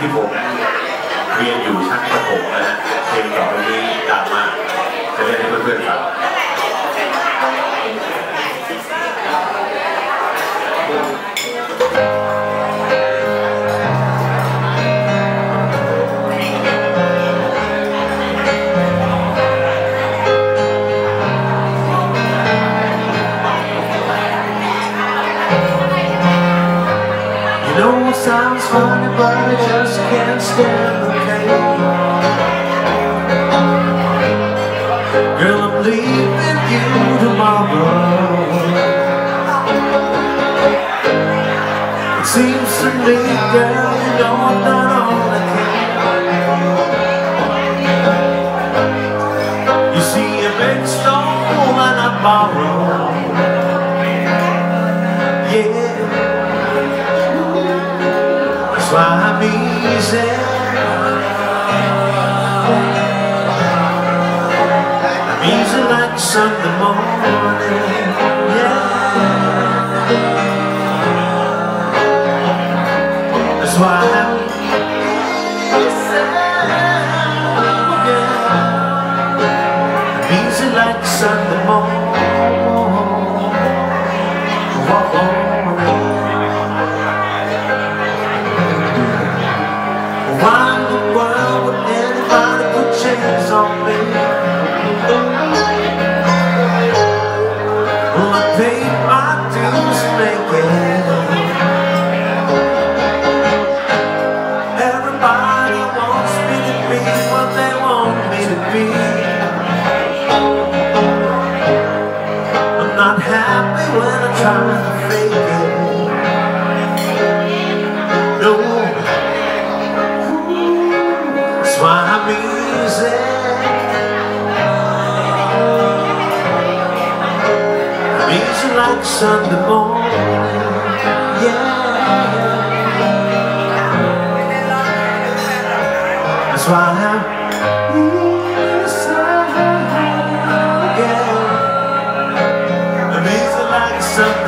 ที่ผมเรียนอยู่ชั้นประถมนะฮะเพลงต่อไปนี้ sounds funny, but I just can't stand the pain. Girl, I'm leaving you tomorrow. It seems to me, girl, you know I'm Sunday morning. Yeah. That's why I'm easy. Yeah. Easy like Sunday morning. I'm happy when I try to fake it. No. That's why I'm easy. I'm easy like Sunday morning. Yeah. That's why I'm like Sunday morning.